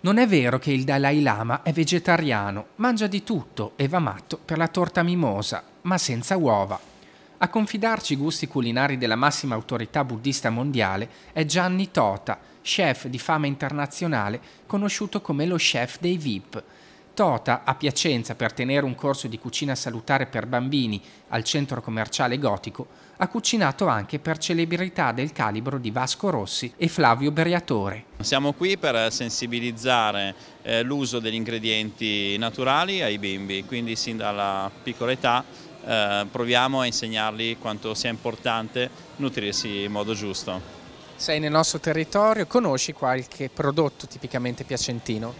Non è vero che il Dalai Lama è vegetariano, mangia di tutto e va matto per la torta mimosa, ma senza uova. A confidarci i gusti culinari della massima autorità buddista mondiale è Gianni Tota, chef di fama internazionale, conosciuto come lo chef dei VIP. Tota, a Piacenza per tenere un corso di cucina salutare per bambini al centro commerciale gotico, ha cucinato anche per celebrità del calibro di Vasco Rossi e Flavio Briatore. Siamo qui per sensibilizzare eh, l'uso degli ingredienti naturali ai bimbi, quindi sin dalla piccola età eh, proviamo a insegnargli quanto sia importante nutrirsi in modo giusto. Sei nel nostro territorio, conosci qualche prodotto tipicamente piacentino?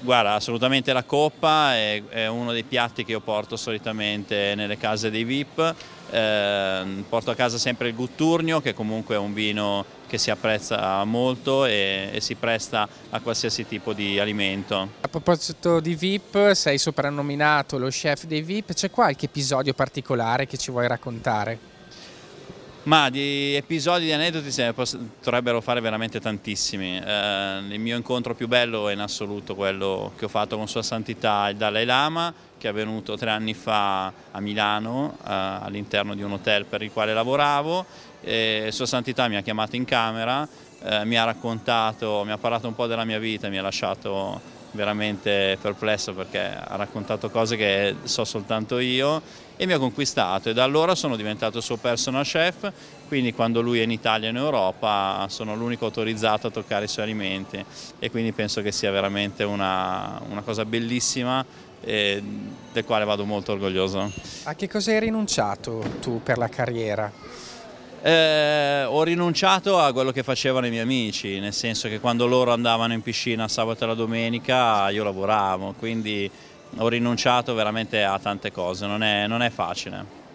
Guarda, assolutamente la coppa è, è, uno dei piatti che io porto solitamente nelle case dei VIP. Eh, porto a casa sempre il Gutturnio, che comunque è un vino che si apprezza molto e, e, si presta a qualsiasi tipo di alimento. A proposito di VIP, sei soprannominato lo chef dei VIP, c'è qualche episodio particolare che ci vuoi raccontare? Ma di episodi, di aneddoti se ne potrebbero fare veramente tantissimi. Eh, il mio incontro più bello è in assoluto quello che ho fatto con Sua Santità il Dalai Lama, che è avvenuto tre anni fa a Milano, eh, all'interno di un hotel per il quale lavoravo. E Sua Santità mi ha chiamato in camera, eh, mi ha raccontato, mi ha parlato un po' della mia vita, mi ha lasciato veramente perplesso perché ha raccontato cose che so soltanto io e mi ha conquistato e da allora sono diventato suo personal chef, quindi quando lui è in Italia e in Europa sono l'unico autorizzato a toccare i suoi alimenti e quindi penso che sia veramente una, una cosa bellissima e del quale vado molto orgoglioso. A che cosa hai rinunciato tu per la carriera? Eh, ho rinunciato a quello che facevano i miei amici, nel senso che quando loro andavano in piscina sabato e la domenica io lavoravo, quindi ho rinunciato veramente a tante cose, non è, non è facile.